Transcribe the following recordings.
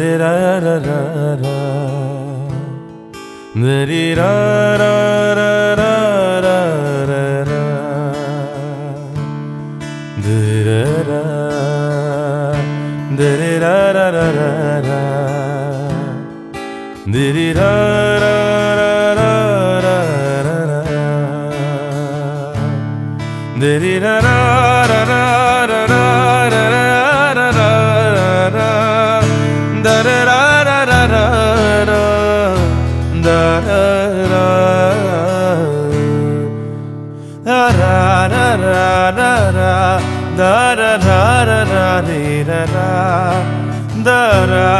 it up.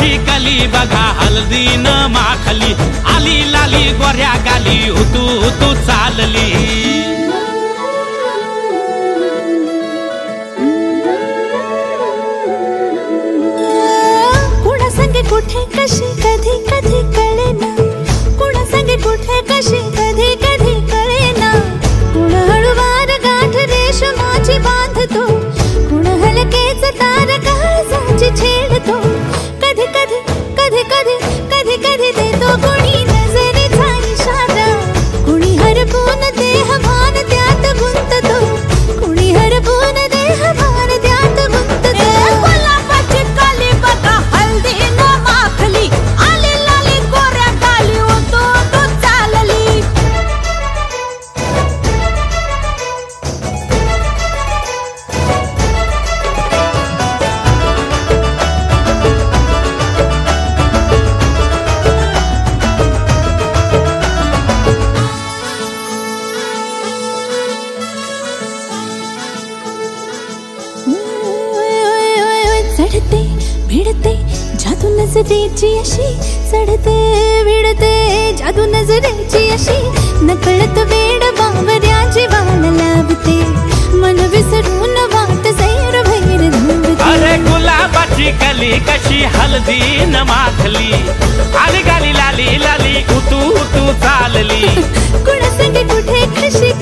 माझी कली बघा हल्दी न माखली. आली लाली गोऱ्या गाली हुतू हुतू चालली. कशी हलदी न माथली आली गाली लाली लाली उतू उतू चालली. कुणासंगे कुठे कशी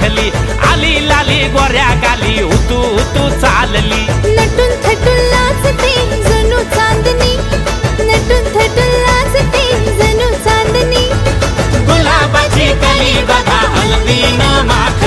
दाखली आली लाली गोऱ्या गाली उतू उतू चालली. नटून थटून नाचते जणू चांदणी. नटून थटून नाचते जणू चांदणी. गुलाबाची कली बघा हलवी न माख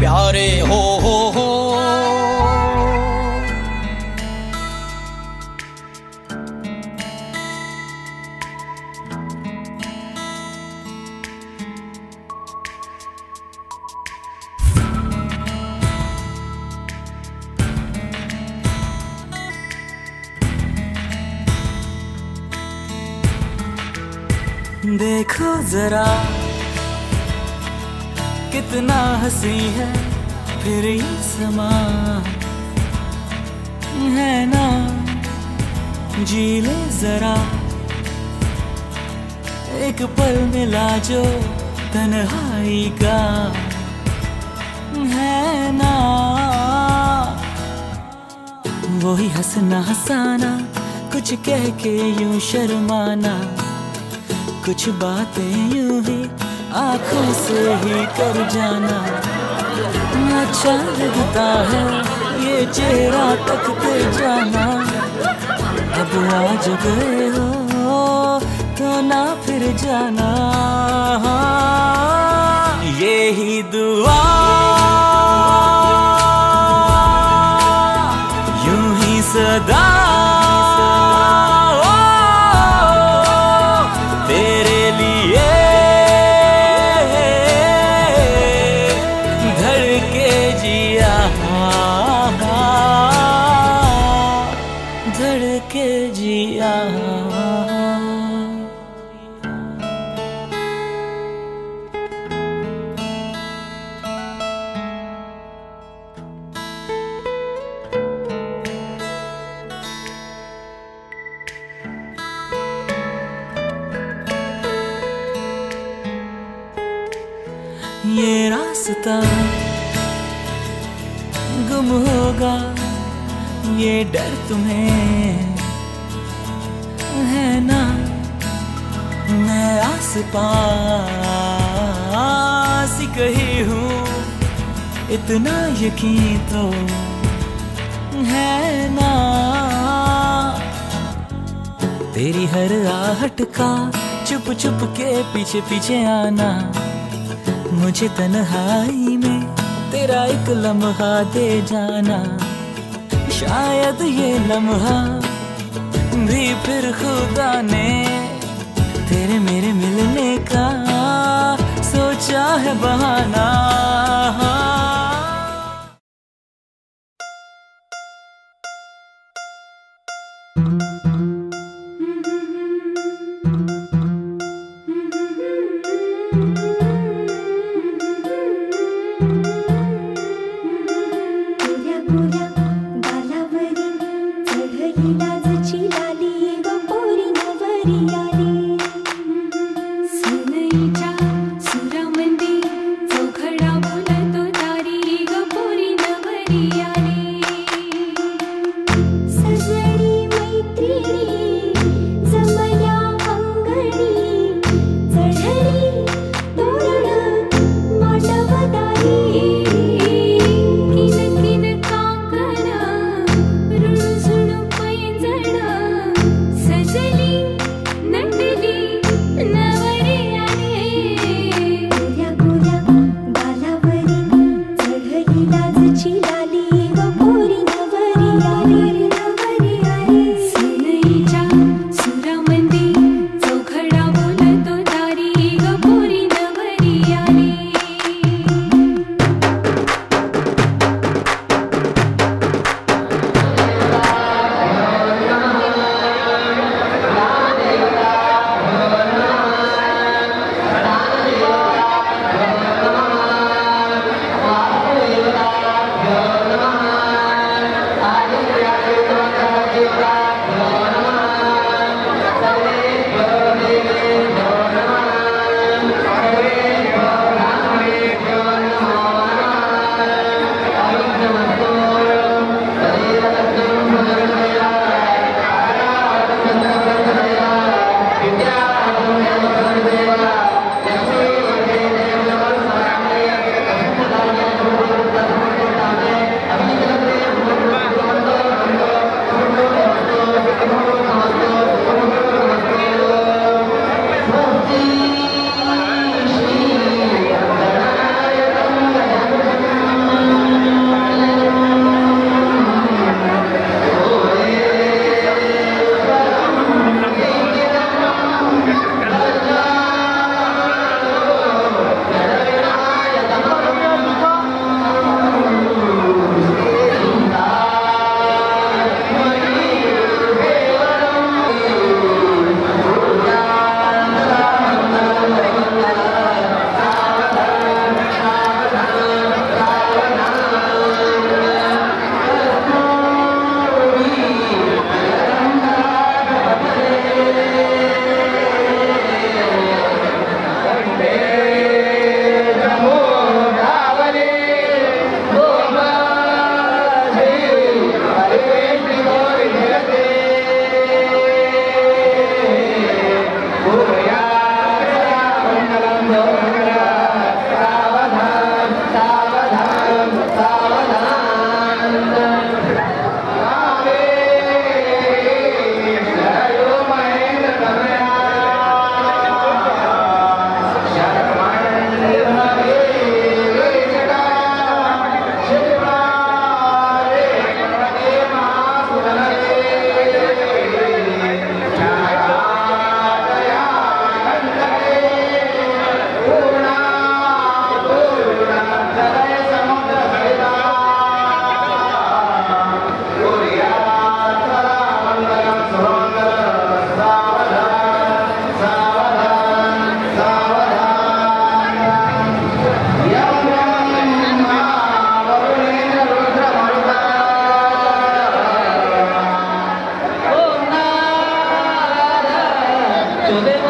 प्यारे हो हो हो। देखो जरा कितना हँसी है फिर ये समा है ना? जी ले जरा। एक पल मिला जो तन्हाई का है ना? वही हंसना हंसाना, कुछ कह के यूँ शर्माना, कुछ बातें यूँ ही आँखों से ही कर जाना। अच्छा लगता है ये चेहरा तक तकते जाना। अब आज गए हो तो ना फिर जाना। ये ही दुआ। यूँ ही सदा पीछे पीछे आना। मुझे तन्हाई में तेरा एक लम्हा दे जाना। शायद ये लम्हा भी फिर खुदा ने तेरे मेरे मिलने का सोचा है बहाना। Yo